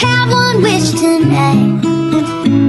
have one wish tonight.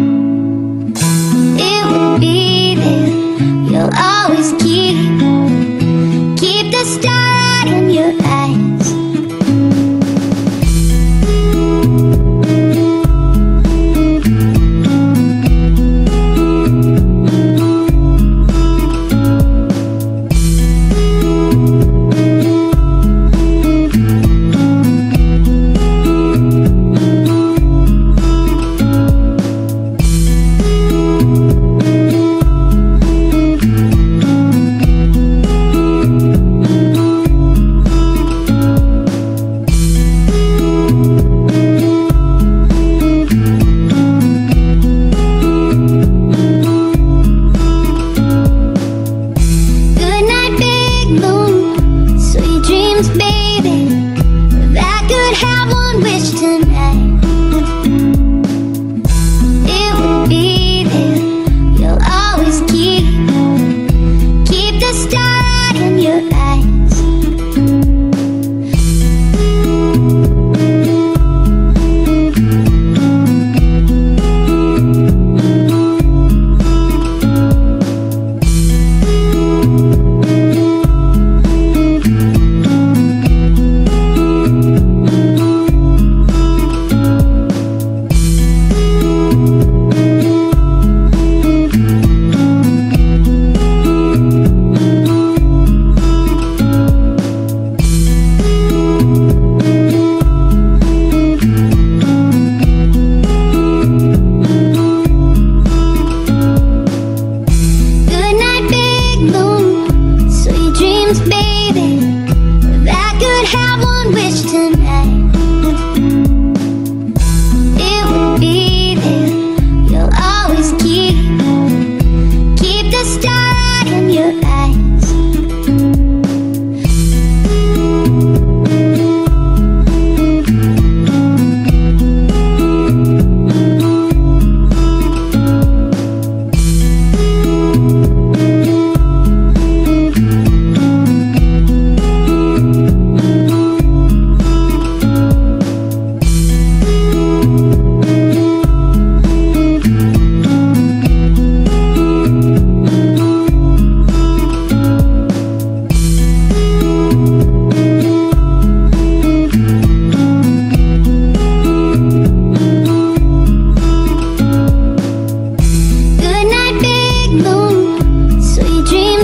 Baby. I could have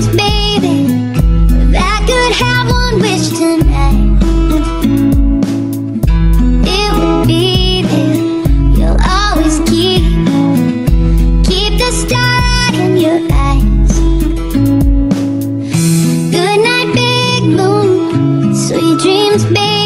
dreams, baby That could have one wish tonight. It will be there. You'll always keep Keep the starlight in your eyes. Good night, big moon. Sweet dreams, baby.